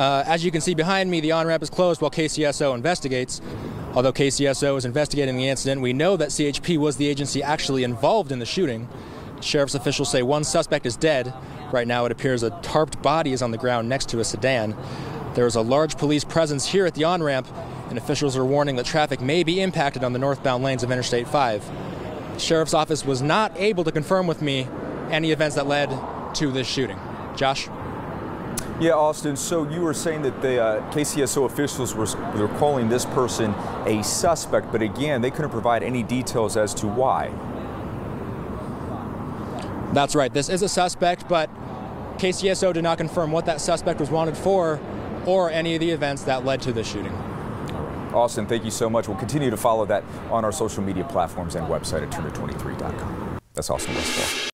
Uh, as you can see behind me, the on-ramp is closed while KCSO investigates. Although KCSO is investigating the incident, we know that CHP was the agency actually involved in the shooting. Sheriff's officials say one suspect is dead. Right now, it appears a tarped body is on the ground next to a sedan. There is a large police presence here at the on-ramp, and officials are warning that traffic may be impacted on the northbound lanes of Interstate 5. The sheriff's office was not able to confirm with me any events that led to this shooting. Josh? Yeah, Austin, so you were saying that the uh, KCSO officials were, were calling this person a suspect, but again, they couldn't provide any details as to why. That's right. This is a suspect, but KCSO did not confirm what that suspect was wanted for or any of the events that led to the shooting. Austin, thank you so much. We'll continue to follow that on our social media platforms and website at turnto23.com. That's Austin Westfall.